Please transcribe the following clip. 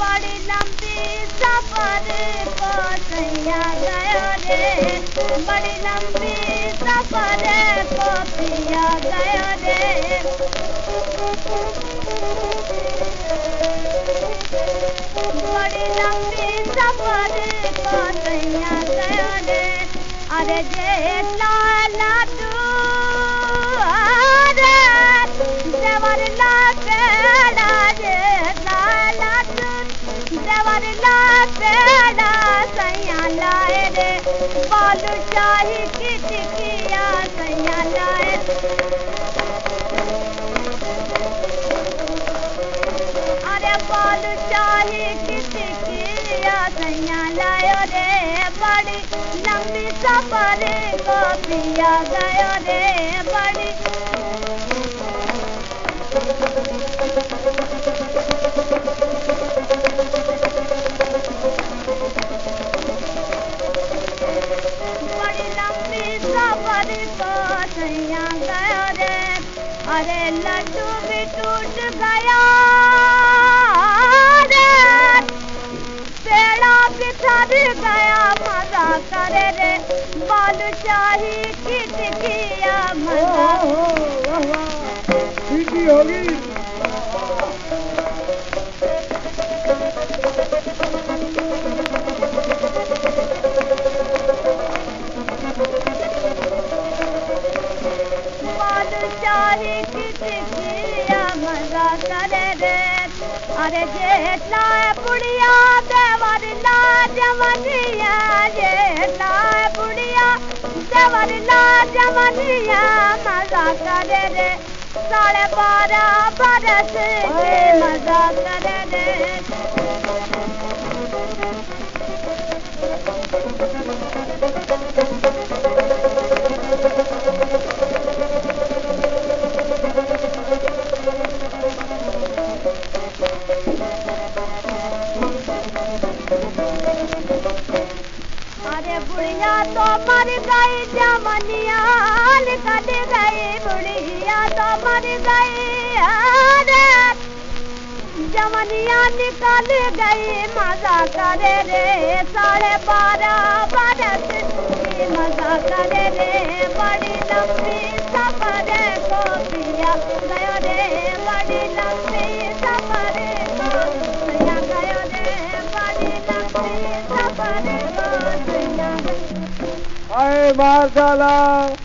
बड़ी लंबी सफ़र को सैया गयो रे। बड़ी लंबी सफ़र को पिया गयो रे। बड़ी लंबी सफ़र को अरे जे लाला बालू शाही की टिकिया सैया लायो रे, बड़ी लंबी सफ़र को पिया गयो रे, बड़ी। अरे लड्डू भी टूट गया बिखर गया मज़ा करे रे। बालूशाही की टिकिया मज़ा ठीक मज़ा करे रे। अरे जेठला जवनिया जेठला बुढ़िया देवर ला जवनिया मज़ा करे रे। साढ़े बारह बरस के मज़ा करे रे। अरे बुढ़िया तो मर गई, जमनिया निकल गई। बुढ़िया तो मर गई जमनिया निकल गई, मज़ा करे रे, साढ़े बारह बरस मज़ा करे रे। बड़ी लंबी सफ़र को पिया गयो रे, बड़ी लंबी सफ़र